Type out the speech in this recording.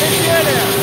Valenciana.